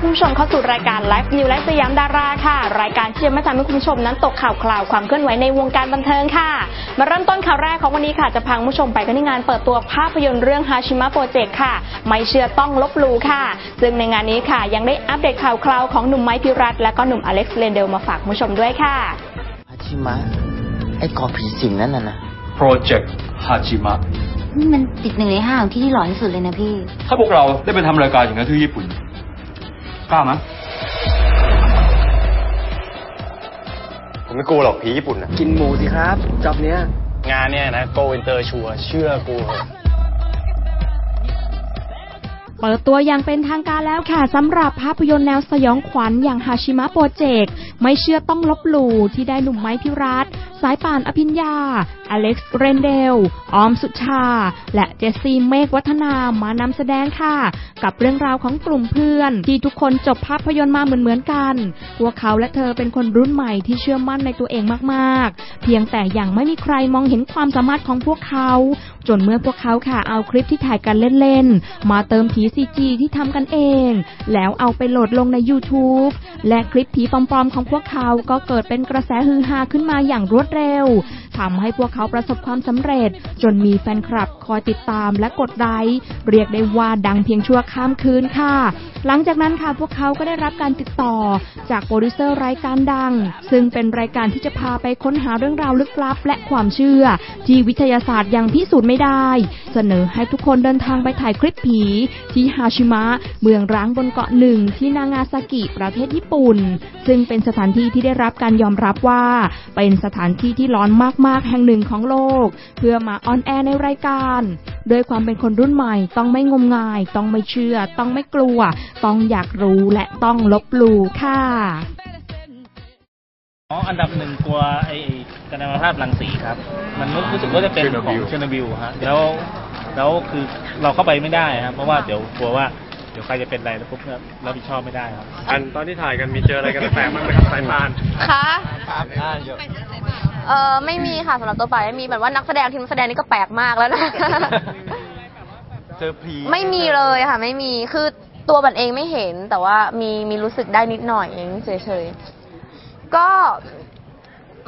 ค่ะขอต้อนรับคุณผู้ชมเข้าสู่รายการ Live New และสยามดาราค่ะ รายการที่จะมาทำให้คุณผู้ชมนั้นตกข่าวคราวความเคลื่อนไหวในวงการบันเทิงค่ะ มาเริ่มต้นข่าวแรกของวันนี้ค่ะจะพาคุณผู้ชมไปกันที่งานเปิดตัวภาพยนตร์เรื่องฮาชิมะโปรเจกต์ค่ะ ไม่เชื่อต้องลบหลู่ค่ะ ซึ่งในงานนี้ค่ะ ยังได้อัปเดตข่าวคราวของหนุ่มไม้พิรัตน์และก็หนุ่มอเล็กซ์เรนเดลมาฝากคุณผู้ชมด้วยค่ะฮาชิมะไอ้กอผีสิงนั่นน่ะนะโปรเจกต์ฮาชิมะนี่มันติดหนึ่งในห้าของที่ที่หล่อที่สุดเลยนะพี่ ถ้าพวกเราได้ไปทำรายการอย่างนั้นที่ญี่ปุ่น กล้าไหมยผมไม่กลัวหรอกผีญี่ปุ่นนะกินหมูสิครับ job เนี้ย งานเนี่ยนะ go inter sure เชื่อกูเถอะ เปิดตัวอย่างเป็นทางการแล้วค่ะสำหรับภาพยนตร์แนวสยองขวัญอย่างฮาชิมะโปรเจกต์ไม่เชื่อต้องลบหลู่ที่ได้หนุ่มไม้พิรัตน์ สายป่านอภิญญา อเล็กซ์เรนเดล ออมสุชา และเจสซี่เมฆวัฒนามานำแสดงค่ะ กับเรื่องราวของกลุ่มเพื่อน ที่ทุกคนจบภาพยนตร์มาเหมือนๆกัน พวกเขาและเธอเป็นคนรุ่นใหม่ที่เชื่อมั่นในตัวเองมากๆ เพียงแต่ยังไม่มีใครมองเห็นความสามารถของพวกเขา จนเมื่อพวกเขาค่ะเอาคลิปที่ถ่ายกันเล่นๆ มาเติมผี CG ที่ทำกันเอง แล้วเอาไปโหลดลงใน YouTube และคลิปผีปลอมๆของพวกเขาก็เกิดเป็นกระแสฮือฮาขึ้นมาอย่างรวดเร็ว ทำให้พวกเขาประสบความสำเร็จ จนมีแฟนคลับคอยติดตามและกดไลค์เรียกได้ว่าดังเพียงชั่วข้ามคืนค่ะ หลังจากนั้นค่ะพวกเขาก็ได้รับการติดต่อ จากโปรดิวเซอร์รายการดัง ซึ่งเป็นรายการที่จะพาไปค้นหาเรื่องราวลึกลับ และความเชื่อ ที่วิทยาศาสตร์ยังพิสูจน์ไม่ได้ เสนอให้ทุกคนเดินทางไปถ่ายคลิปผี ที่ฮาชิมะ เมืองร้างบนเกาะหนึ่งที่นางาซากิประเทศญี่ปุ่น ซึ่งเป็นสถานที่ที่ได้รับการยอมรับว่า เป็นสถานที่ที่ร้อนมากๆแห่งหนึ่งของโลก เพื่อมาออนแอร์ในรายการโดยความเป็นคนรุ่นใหม่ต้องไม่งมงาย ต้องไม่เชื่อ ต้องไม่กลัว ต้องอยากรู้และต้องลบหลู่ค่ะอ๋ออันดับหนึ่งกลัวไอ้กันามาภาพรังสีครับ มันรู้สึกว่าจะเป็นของเชอร์โนบิลฮะแล้วแล้วคือเราเข้าไปไม่ได้ครับเพราะว่าเดี๋ยวกลัวว่าเดี๋ยวใครจะเป็นอะไรแล้วปุ๊บเนี่ยรับผิดชอบไม่ได้ครับอันตอนที่ถ่ายกันมีเจออะไรกันแปลกๆบ้างไหมครับสายพานคะเอ อไม่มีค่ะสำหรับตัวป่าไม่มีแบบว่านักแสดงทีมนักแสดงนี่ก็แปลกมากแล้วนะ เจอผีไม่มีเลยค่ะ ไม่มีคือตัวบันเองไม่เห็น แต่ว่ามีมีรู้สึกได้นิดหน่อยเองเฉยๆก็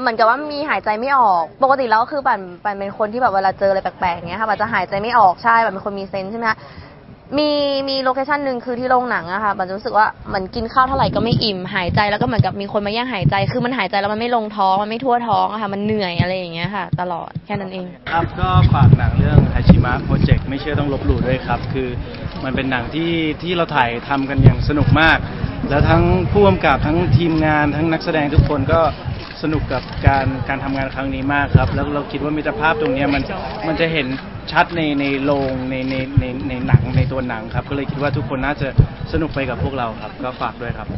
เหมือนกับว่ามีหายใจไม่ออก ปกติแล้วคือปันปันเป็นคนที่แบบเวลาเจออะไรแปลกๆอย่างเงี้ยค่ะปันจะหายใจไม่ออกใช่ปันเป็นคนมีเซนส์ใช่ไหมคะ มีมี location หนึ่งคือที่โรงหนังอะค่ะปันรู้สึกว่าเหมือนกินข้าวเท่าไหร่ก็ไม่อิ่มหายใจแล้วก็เหมือนกับมีคนมาแย่งหายใจ คือมันหายใจแล้วมันไม่ลงท้องมันไม่ทั่วท้องอะค่ะมันเหนื่อยอะไรอย่างเงี้ยค่ะ ตลอดแค่นั้นเอง ครับก็ฝากหนังเรื่องฮาชิมะโปรเจกต์ไม่เชื่อต้องลบหลู่ด้วยครับ คือมันเป็นหนังที่ที่เราถ่ายทำกันอย่างสนุกมาก แล้วทั้งผู้กำกับทั้งทีมงานทั้งนักแสดงทุกคนก็ สนุกกับการการทำงานครั้งนี้มากครับ แล้วเราคิดว่ามิตรภาพตรงเนี้ยมันมันจะเห็นชัดในในโรงในในในในหนังในตัวหนังครับ ก็เลยคิดว่าทุกคนน่าจะสนุกไปกับพวกเราครับ ก็ฝากด้วยครับ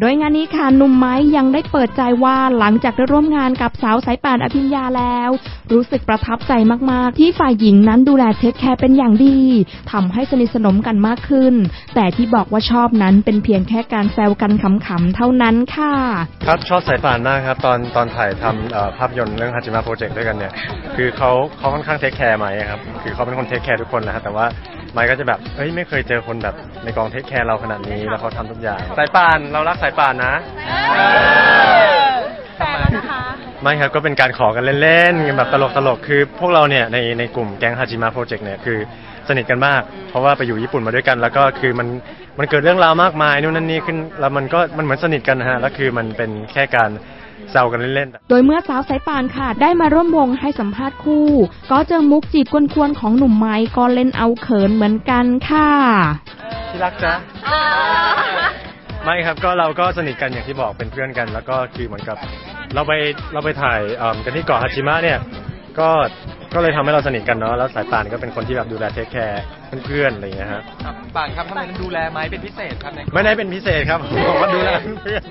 โดยงานนี้ค่ะหนุ่มไม้ยังได้เปิดใจว่าหลังจากได้ร่วมงานกับสาวสายป่านอภิญญาแล้ว รู้สึกประทับใจมากๆ ที่ฝ่ายหญิงนั้นดูแลเทคแคร์เป็นอย่างดีทำให้สนิทสนมกันมากขึ้น แต่ที่บอกว่าชอบนั้นเป็นเพียงแค่การแซวกันขำๆเท่านั้นค่ะ ครับชอบสายพานมากครับ ตอนตอนถ่ายทำภาพยนตร์เรื่องฮาชิมะโปรเจกต์ด้วยกันเนี่ยคือเขาเขาค่อนข้าง take care ไหมครับคือเขาเป็นคน take care ทุกคนนะฮะแต่ว่า ไมค์ก็จะแบบเฮ้ยไม่เคยเจอคนแบบในกอง take care เราขนาดนี้แล้วเขาทำทุกอย่าง สายป่านเรารักสายป่านนะไม่ครับก็เป็นการขอกันเล่นๆแบบตลกๆ คือพวกเราเนี่ยในในกลุ่มแก๊งฮาชิมะโปรเจกต์เนี่ยคือสนิทกันมาก เพราะว่าไปอยู่ญี่ปุ่นมาด้วยกัน แล้วก็คือมันมันเกิดเรื่องราวมากมายนู่นนั่นนี่ขึ้นแล้วมันก็มันเหมือนสนิทกันนะฮะแล้วคือมันเป็นแค่การ แซวกันเล่นๆ โดยเมื่อสาวสายป่านค่ะ ได้มาร่วมวงให้สัมภาษณ์คู่ ก็เจอมุกจีบกวนๆของหนุ่มไม้ก็เล่นเอาเขินเหมือนกันค่ะ ที่รักจ๊ะไม่ครับก็เราก็สนิทกันอย่างที่บอกเป็นเพื่อนกัน แล้วก็คือเหมือนกับ เราไปเราไปถ่ายเอิ่มกันที่เกาะฮาจิมะเนี่ย ก็ ก็เลยทำให้เราสนิทกันเนาะแล้วสายป่านก็เป็นคนที่แบบดูแลเทคแคร์เพื่อนๆอะไรอย่างเงี้ยฮะป่านครับทำไมถึงดูแลไม้เป็นพิเศษครับในไม่ได้เป็นพิเศษครับผมบอกว่าดูแลเพื่อน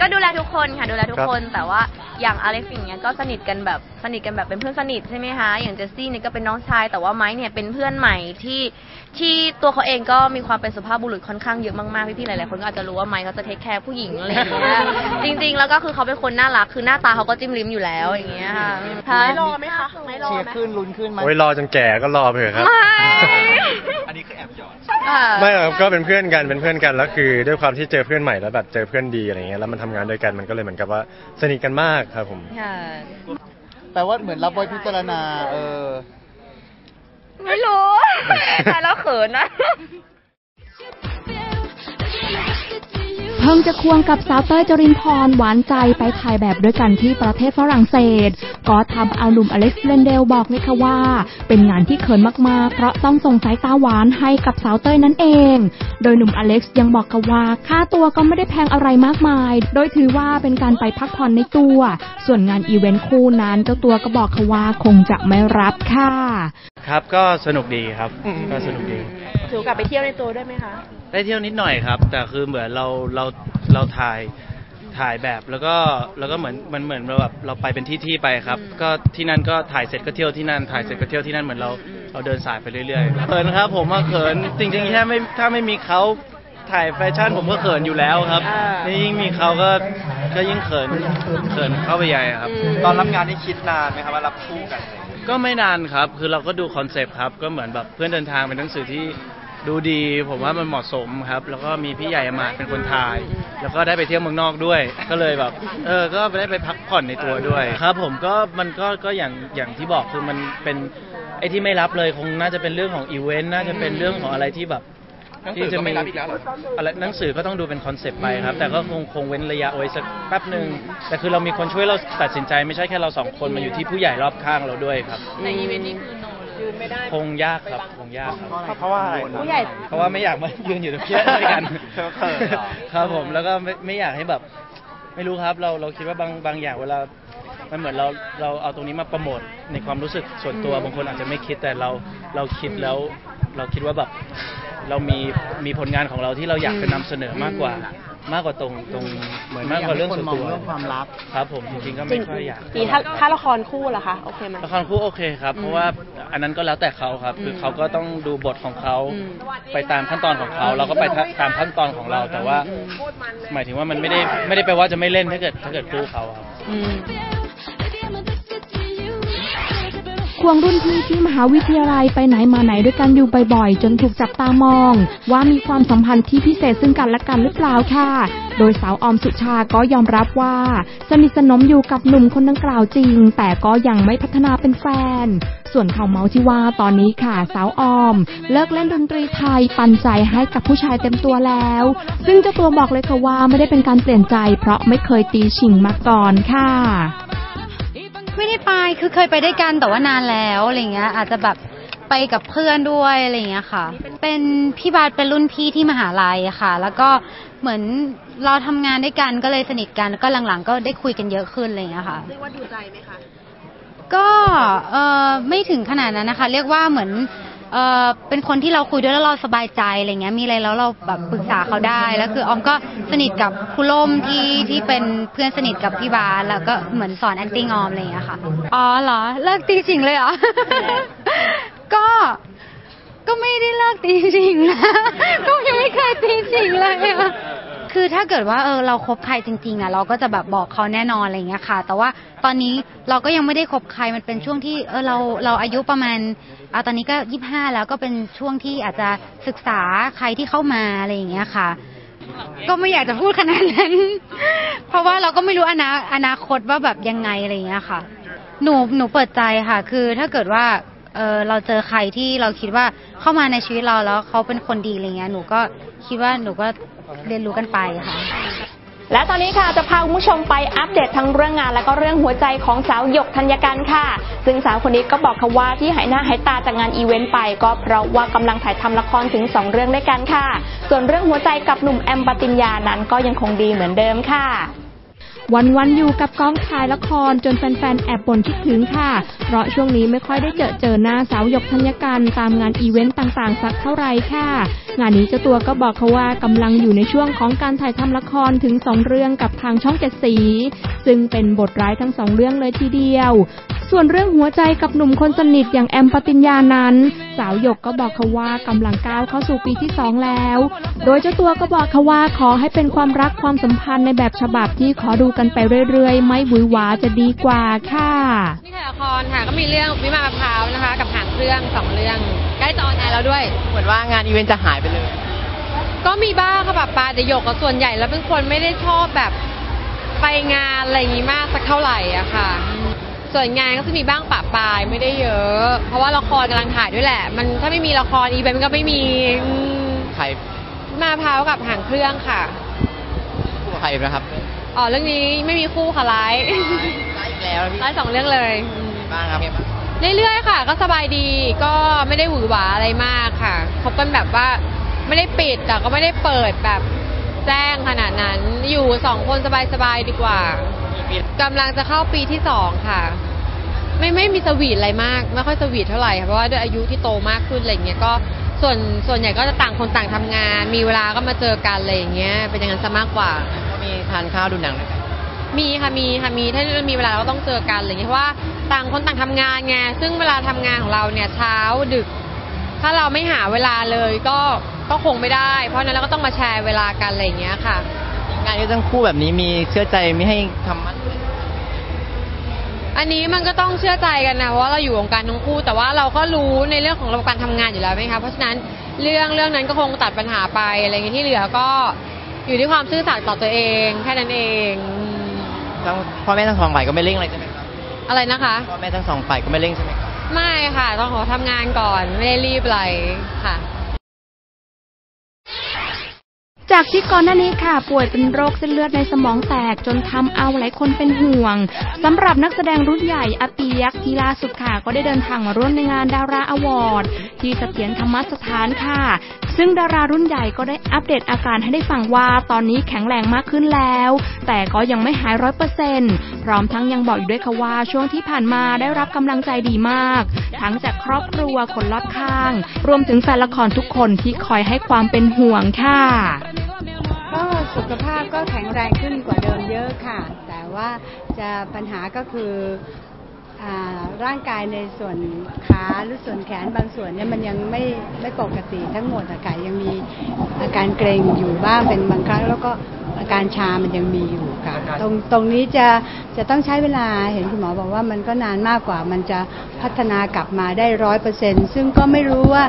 ก็ดูแลทุกคนค่ะดูแลทุกครับคนแต่ว่าอย่างอเล็กซ์อย่างเงี้ยก็สนิทกันแบบสนิทกันแบบเป็นเพื่อนสนิทใช่ไหมคะอย่างเจสซี่เนี่ยก็เป็นน้องชาย แต่ว่าไม้เนี่ยเป็นเพื่อนใหม่ที่ที่ตัวเขาเองก็มีความเป็นสุภาพบุรุษค่อนข้างเยอะมากๆพี่ๆหลายๆคนก็อาจจะรู้ว่าไม้เขาจะเทคแคร์ผู้หญิงอะไรอย่างเงี้ยจริง ๆ แล้วก็คือเขาเป็นคนน่ารักคือหน้าตาเขาก็จิ้มลิ้มอยู่แล้วอย่างเงี้ยค่ะ ไม่รอไหมคะไม่รอเชียร์ไหมขึ้นลุ้นขึ้นไหมโอ้ยรอจนแก่ก็รอไปเถอะครับไม่อันนี้คือแอบหยอดอ่าไม่หรอกครับก็เป็นเพื่อนกันเป็นเพื่อนกันแล้วคือ ด้วยความที่เจอเพื่อนใหม่แล้วแบบเจอเพื่อนดีอะไรเงี้ยแล้วมันทำงานด้วยกันมันก็เลยเหมือนกับว่าสนิทกันมากครับผม ค่ะ แปลว่าเหมือนรับไว้พิจารณา เออ ไม่รู้ตายแล้วเขินนะ เพิ่งจะควงกับสาวเต้ยจรินพรหวานใจไปถ่ายแบบด้วยกันที่ประเทศฝรั่งเศส ก็ทำเอาหนุ่มอเล็กซ์เลนเดลบอกเลยค่ะว่า เป็นงานที่เขินมากๆ เพราะต้องส่งสายตาหวานให้กับสาวเต้ยนั่นเอง โดยหนุ่มอเล็กซ์ยังบอกกับว่า ค่าตัวก็ไม่ได้แพงอะไรมากมาย โดยถือว่าเป็นการไปพักผ่อนในตัว ส่วนงานอีเวนต์คู่นั้นเจ้าตัวก็บอกค่ะว่าคงจะไม่รับค่ะ ครับก็สนุกดีครับก็สนุกดีถือกลับไปเที่ยวในตัวด้วยไหมคะ ได้เที่ยวนิดหน่อยครับ แต่คือเหมือนเราเราเราถ่าย ถ่ายแบบแล้วก็แล้วก็เหมือนมันเหมือนเราแบบเราไปเป็นที่ที่ไปครับ ก็ที่นั่นก็ถ่ายเสร็จก็เที่ยวที่นั่นถ่ายเสร็จก็เที่ยวที่นั่นเหมือนเราเราเดินสายไปเรื่อยๆเขินครับ ผมว่าเขินจริงๆแค่ไม่ถ้าไม่มีเขาถ่ายแฟชั่นผมก็เขินอยู่แล้วครับอ่านี่ยิ่งมีเขาก็ก็ยิ่งเขินเขินเข้าไปใหญ่ครับ ตอนรับงานนี่คิดนานไหมครับว่ารับคู่กัน ก็ไม่นานครับ คือเราก็ดูคอนเซปต์ครับ ก็เหมือนแบบเพื่อนเดินทางเป็นหนังสือที่ ดูดีผมว่ามันเหมาะสมครับ แล้วก็มีพี่ใหญ่อมาตย์เป็นคนถ่าย แล้วก็ได้ไปเที่ยวเมืองนอกด้วย ก็เลยแบบ เออ ก็ได้ไปพักผ่อนในตัวด้วย ครับ ผมก็มันก็ก็อย่างอย่างที่บอกคือมันเป็นไอ้ที่ไม่รับเลยคงน่าจะเป็นเรื่องของอีเวนต์น่าจะเป็นเรื่องของอะไรที่แบบ ที่จะมีอะไรหนังสือก็ต้องดูเป็นคอนเซปต์ไปครับ แต่ก็คงคงเว้นระยะไว้สักแป๊บหนึ่งแต่คือเรามีคนช่วยเราตัดสินใจไม่ใช่แค่เราสองคนมันอยู่ที่ผู้ใหญ่รอบข้างเราด้วยครับ ในอีเวนต์นี้คือโน ยืนไม่ได้คงยากครับคงยากครับ เพราะว่าอะไรผู้ใหญ่ เพราะว่าไม่อยากมายืนอยู่ตรงเพี้ยด้วยกันเขินเหรอ ครับผมแล้วก็ไม่ไม่อยากให้แบบ ไม่รู้ครับเราเราคิดว่าบางบางอย่างเวลา มันเหมือนเราเราเอาตรงนี้มาโปรโมทในความรู้สึกส่วนตัวบางคนอาจจะไม่คิดแต่เราเราคิดแล้ว เราคิดว่าแบบเรามีมีผลงานของเราที่เราอยากจะนำเสนอมากกว่า มากกว่าตรงตรงเหมือนมากกว่าเรื่องส่วนตัว เรื่องความลับครับ ผมจริงๆก็ไม่ค่อยอยากปีถ้าถ้าละครคู่ล่ะคะ โอเคไหมละครคู่โอเคครับ เพราะว่าอันนั้นก็แล้วแต่เขาครับ คือเขาก็ต้องดูบทของเขาอืมไปตามขั้นตอนของเขาเราก็ไปตามขั้นตอนของเรา แต่ว่า หมายถึงว่ามันไม่ได้ไม่ได้แปลว่าจะไม่เล่นถ้าเกิดถ้าเกิดคู่เขาครับ วงรุ่นพี่ที่มหาวิทยาลัยไปไหนมาไหนด้วยกันอยู่บ่อยๆ จนถูกจับตามอง ว่ามีความสัมพันธ์ที่พิเศษซึ่งกันและกันหรือเปล่าค่ะ โดยสาวออมสุชาก็ยอมรับว่า สนิทสนมอยู่กับหนุ่มคนดังกล่าวจริง แต่ก็ยังไม่พัฒนาเป็นแฟน ส่วนข่าวเมาส์ที่ว่าตอนนี้ค่ะสาวออม เลิกเล่นดนตรีไทยปันใจให้กับผู้ชายเต็มตัวแล้ว ซึ่งเจ้าตัวบอกเลยค่ะว่าไม่ได้เป็นการเปลี่ยนใจ เพราะไม่เคยตีชิงมาก่อนค่ะ ไม่ได้ไปคือเคยไปด้วยกันแต่ว่านานแล้วอะไรเงี้ยอาจจะแบบไปกับเพื่อนด้วยอะไรเงี้ยค่ะ เป็นพี่บาสเป็นรุ่นพี่ที่มหาลัยค่ะ แล้วก็เหมือนเราทำงานด้วยกันก็เลยสนิทกันแล้วก็หลังๆ ก็ได้คุยกันเยอะขึ้นอะไรเงี้ยค่ะเรียกว่าดูใจไหมคะก็เออไม่ถึงขนาดนั้นนะคะ เรียกว่าเหมือน เออเป็นคนที่เราคุยด้วยแล้วเราสบายใจอะไรเงี้ย มีอะไรแล้วเราแบบปรึกษาเขาได้ แล้วคือออมก็สนิทกับครูล่มที่ที่เป็นเพื่อนสนิทกับพี่บาสแล้วก็เหมือนสอน acting ออมอะไรเงี้ยค่ะ อ๋อเหรอ เลิกตีจริงเลยเหรอ ก็ก็ไม่ได้เลิกตีจริงนะ ก็ยังไม่เคยตีจริงเลยอะ คือถ้าเกิดว่าเออเราคบใครจริงๆอะเราก็จะแบบบอกเขาแน่นอนอะไรเงี้ยค่ะ แต่ว่าตอนนี้เราก็ยังไม่ได้คบใครมันเป็นช่วงที่เออเราเราอายุประมาณเอาตอนนี้ก็ยี่ห้าแล้วก็เป็นช่วงที่อาจจะศึกษาใครที่เข้ามาอะไรอย่างเงี้ยค่ะ ก็ไม่อยากจะพูดขนาดนั้น เพราะว่าเราก็ไม่รู้อนาอนาคตว่าแบบยังไงอะไรอย่างเงี้ยค่ะ หนูหนูเปิดใจค่ะ คือถ้าเกิดว่าเออเราเจอใครที่เราคิดว่าเข้ามาในชีวิตเราแล้วเขาเป็นคนดีอะไรเงี้ยหนูก็คิดว่าหนูก็ เรียนรู้กันไปค่ะ และตอนนี้ค่ะจะพาคุณผู้ชมไปอัปเดตทั้งเรื่องงานและก็เรื่องหัวใจของสาวหยกธัญกันค่ะ ซึ่งสาวคนนี้ก็บอกค่ะว่าที่หายหน้าหายตาจากงานอีเวนต์ไปก็เพราะว่ากำลังถ่ายทำละครถึง 2 เรื่องด้วยกันค่ะ ส่วนเรื่องหัวใจกับหนุ่มแอมปติญญานั้นก็ยังคงดีเหมือนเดิมค่ะ วันวันๆอยู่กับกองถ่ายละครจนแฟนๆ แอบบ่นคิดถึงค่ะ เพราะช่วงนี้ไม่ค่อยได้เจอเจอหน้าสาวหยกธัญการตามงานอีเวนต์ต่างๆ สักเท่าไรค่ะ งานนี้เจ้าตัวก็บอกเขาว่ากำลังอยู่ในช่วงของการถ่ายทำละครถึงสองเรื่องกับทางช่องเจ็ดสี ซึ่งเป็นบทร้ายทั้งสองเรื่องเลยทีเดียว ส่วนเรื่องหัวใจกับหนุ่มคนสนิทอย่างแอมปติญญานั้น สาวหยกก็บอกเขาว่ากำลังก้าวเข้าสู่ปีที่สองแล้ว โดยเจ้าตัวก็บอกเขาว่าขอให้เป็นความรักความสัมพันธ์ในแบบฉบับที่ขอดูกันไปเรื่อยๆ ไม่หวือหวาจะดีกว่าค่ะนี่ถ่ายละครค่ะก็มีเรื่องวิมานมะพร้าวนะคะ กับหางเครื่องสองเรื่องใกล้จะออนแอร์แล้วด้วย เหมือนว่างานอีเวนต์จะหายไปเลย ก็มีบ้างค่ะแบบปลาแต่หยกกับส่วนใหญ่แล้วเป็นคนไม่ได้ชอบแบบไปงานอะไรอย่างงี้มากสักเท่าไหร่อะค่ะ ส่วนงานก็จะมีบ้างปะปายไม่ได้เยอะ เพราะว่าละครกำลังถ่ายด้วยแหละ มันถ้าไม่มีละครอีเวนต์ก็ไม่มีอืมใครมาพร้าวกับหางเครื่องค่ะคู่กับใครนะครับอ๋อเรื่องนี้ไม่มีคู่ค่ะร้ายได้อีกแล้วพี่ร้ายสองเรื่องเลยอืมบ้างครับเรื่อยๆค่ะ ก็สบายดีก็ไม่ได้หวือหวาอะไรมากค่ะคบกันแบบว่าไม่ได้ปิดแต่ก็ไม่ได้เปิดแบบแจ้งขนาดนั้น อยู่สองคนสบายๆดีกว่า กำลังจะเข้าปีที่สองค่ะ ไม่ไม่มีสวีทอะไรมากไม่ค่อยสวีทเท่าไหร่ค่ะเพราะว่าด้วยอายุที่โตมากขึ้นอะไรอย่างเงี้ยก็ส่วนส่วนใหญ่ก็จะต่างคนต่างทำงาน มีเวลาก็มาเจอกันอะไรอย่างเงี้ยเป็นอย่างนั้นซะมากกว่าก็มีทานข้าวดูหนังด้วยกันมีค่ะมีค่ะมีถ้ามีเวลาเราก็ต้องเจอกันอะไรอย่างเงี้ยเพราะว่าต่างคนต่างทำงานไงซึ่งเวลาทำงานของเราเนี่ยเช้าดึก ถ้าเราไม่หาเวลาเลยก็ก็คงไม่ได้ เพราะฉะนั้นเราก็ต้องมาแชร์เวลากันอะไรอย่างเงี้ยค่ะ งานที่ทั้งคู่แบบนี้มีเชื่อใจไม่ให้ทำมันอันนี้มันก็ต้องเชื่อใจกันนะเพราะว่าเราอยู่วงการทั้งคู่ แต่ว่าเราก็รู้ในเรื่องของระบบการทำงานอยู่แล้วไหมคะเพราะฉะนั้นเรื่องเรื่องนั้นก็คงตัดปัญหาไปอะไรอย่างเงี้ยที่เหลือก็อยู่ที่ความซื่อสัตย์ต่อตัวเองแค่นั้นเองอืมทั้งพ่อแม่ทั้งสองฝ่ายก็ไม่เร่งอะไรใช่ไหมครับอะไรนะคะ พ่อแม่ทั้งสองฝ่ายก็ไม่เร่งใช่ไหมครับ ไม่ค่ะ ต้องขอทำงานก่อนไม่ได้รีบอะไรค่ะ จากที่ก่อนหน้านี้ค่ะ ป่วยเป็นโรคเส้นเลือดในสมองแตกจนทำเอาหลายคนเป็นห่วงสำหรับนักแสดงรุ่นใหญ่อาเปียกที่ล่าสุดค่ะก็ได้เดินทางมาร่วมในงานดาราอวอร์ดที่เสถียรธรรมสถานค่ะ ซึ่งดารารุ่นใหญ่ก็ได้อัปเดตอาการให้ได้ฟังว่าตอนนี้แข็งแรงมากขึ้นแล้ว แต่ก็ยังไม่หายร้อยเปอร์เซ็นต์พร้อมทั้งยังบอกอยู่ด้วยค่ะว่าช่วงที่ผ่านมาได้รับกำลังใจดีมาก ทั้งจากครอบครัวคนรอบข้าง รวมถึงแฟนละครทุกคนที่คอยให้ความเป็นห่วงค่ะก็สุขภาพก็แข็งแรงขึ้นกว่าเดิมเยอะค่ะ แต่ว่าจะปัญหาก็คือ ร่างกายในส่วนขาหรือส่วนแขนบางส่วนเนี่ยมันยังไม่ไม่ปกติทั้งหมดอะค่ะยังมีอาการเกร็งอยู่บ้างเป็นบางครั้ง แล้วก็อาการชามันยังมีอยู่ค่ะตรงตรงนี้จะจะต้องใช้เวลาเห็นคุณหมอบอกว่ามันก็นานมากกว่า มันจะพัฒนากลับมาได้ร้อยเปอร์เซ็นซึ่งก็ไม่รู้ว่า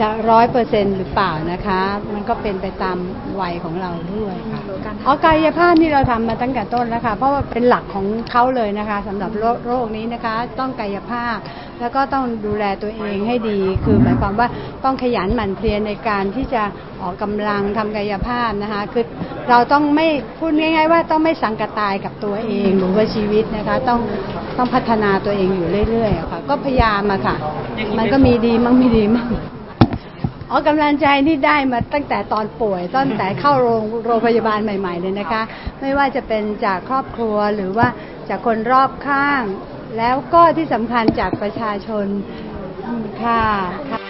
จะร้อยเปอร์เซ็นหรือเปล่านะคะ มันก็เป็นไปตามวัยของเราด้วยค่ะอ๋อกายภาพนี่เราทำมาตั้งแต่ต้นแล้วค่ะ เพราะว่าเป็นหลักของเขาเลยนะคะสำหรับโรคโรคนี้นะคะ ต้องกายภาพ แล้วก็ต้องดูแลตัวเองให้ดี คือหมายความว่าต้องขยันหมั่นเพียรในการที่จะออกกำลังทำกายภาพนะคะ คือเราต้องไม่พูดง่าย ๆ ว่าต้องไม่สังกตายกับตัวเองหรือว่าชีวิตนะคะ ต้องต้องพัฒนาตัวเองอยู่เรื่อยๆอะค่ะ ก็พยายามอะค่ะ มันก็มีดีมั่งไม่ดีมั่ง อ๋อกำลังใจนี่ได้มาตั้งแต่ตอนป่วย ตั้งแต่เข้าโรงโรงพยาบาลใหม่ ๆ เลยนะคะ ไม่ว่าจะเป็นจากครอบครัวหรือว่าจากคนรอบข้าง แล้วก็ที่สำคัญจากประชาชนค่ะค่ะ